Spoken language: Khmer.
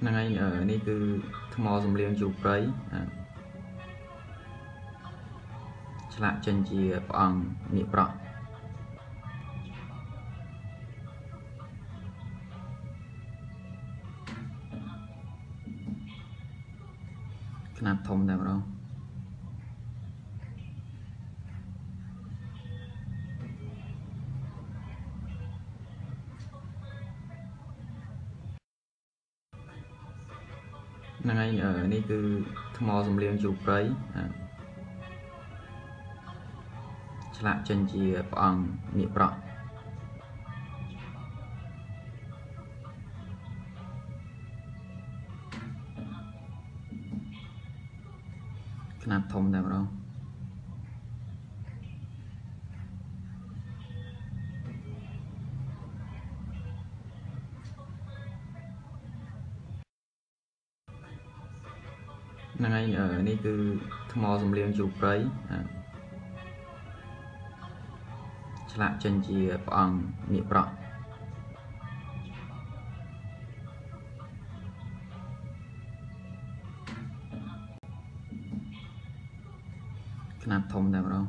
ហ្នឹងហើយនេះគឺថ្មសំលៀងជ្រូកព្រៃឆ្លាក់ចេញជាព្រះអង្គនាគប្រក់ខ្នាតធំតែម្ដង ហ្នឹងហើយនេះគឺថ្មសំលៀងជ្រូកព្រៃឆ្លាក់ចេញជាព្រះអង្គនាគប្រក់ខ្នាតធំតែម្ដង ហ្នឹងហើយនេះគឺថ្មសំលៀងជ្រូកព្រៃឆ្លាក់ចេញជាព្រះអង្គមាសប្រក់ខ្នាតធំតែម្ដង